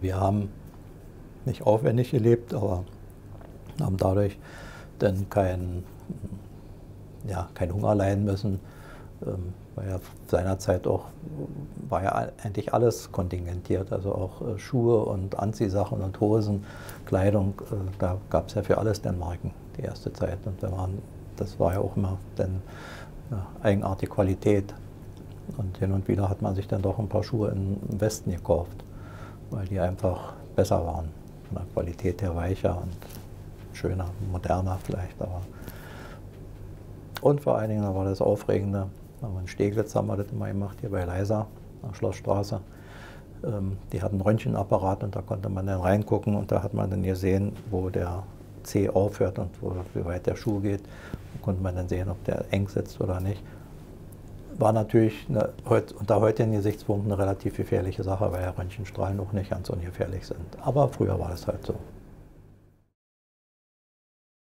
Wir haben nicht aufwendig gelebt, aber haben dadurch dann keinen ja, kein Hunger leiden müssen. Ähm, weil ja seinerzeit auch, war ja eigentlich alles kontingentiert, also auch äh, Schuhe und Anziehsachen und Hosen, Kleidung, äh, da gab es ja für alles den Marken die erste Zeit. Und wenn man, das war ja auch immer dann ja, eigenartige Qualität. Und hin und wieder hat man sich dann doch ein paar Schuhe im Westen gekauft, weil die einfach besser waren. Von der Qualität her weicher und schöner, moderner vielleicht. Aber und vor allen Dingen, da war das Aufregende, in Steglitz haben wir das immer gemacht, hier bei Leisa, an Schlossstraße. Ähm, die hatten einen Röntgenapparat und da konnte man dann reingucken und da hat man dann gesehen, wo der C aufhört und wo, wie weit der Schuh geht. Da konnte man dann sehen, ob der eng sitzt oder nicht. War natürlich eine, unter heutigen Gesichtspunkten eine relativ gefährliche Sache, weil ja Röntgenstrahlen auch nicht ganz ungefährlich sind. Aber früher war das halt so.